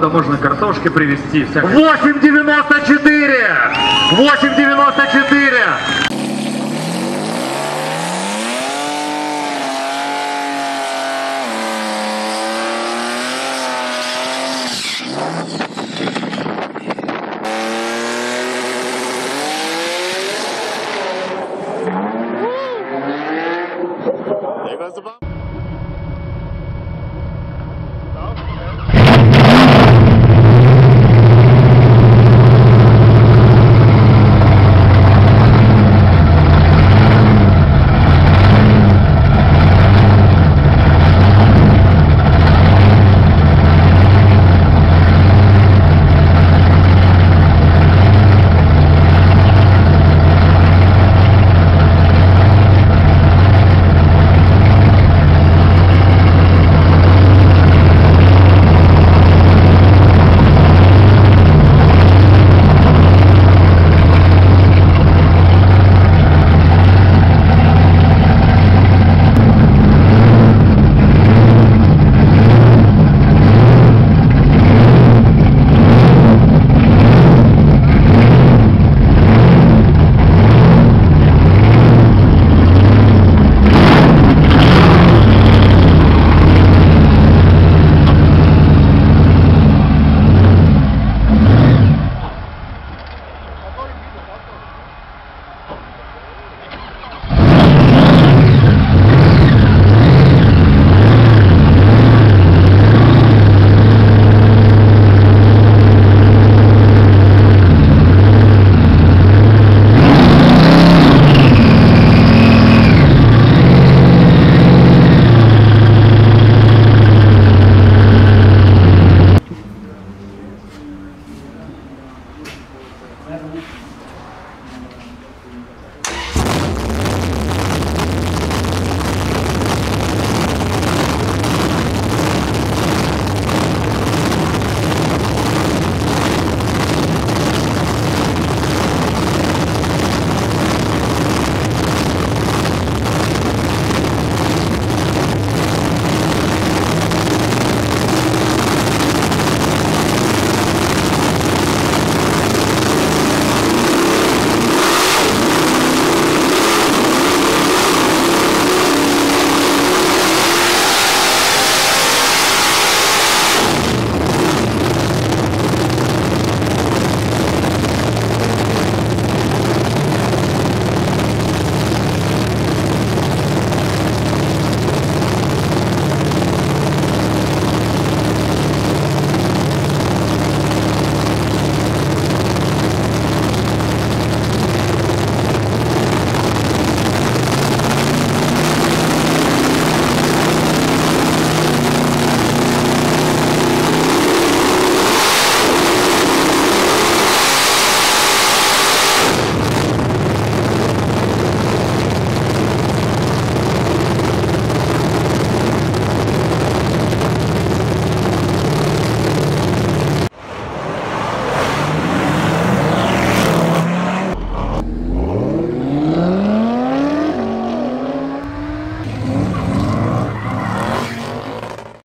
года можно картошки привезти. 8,94! 8,94!